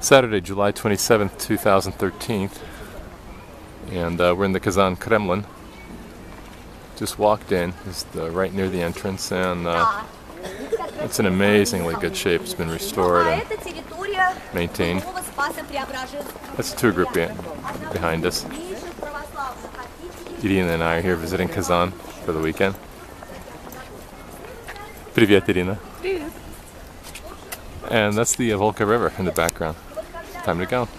Saturday, July 27th, 2013, and uh, we're in the Kazan Kremlin. Just walked in, it's the, right near the entrance, and uh, it's in amazingly good shape. It's been restored and Это территория maintained. нового Спаса Преображенского. That's a tour group be- behind us. Древнейших православных обителей Irina and I are here visiting Kazan for the weekend. Привет, Irina. Привет. And that's the uh, Volga River in the background. Time to go.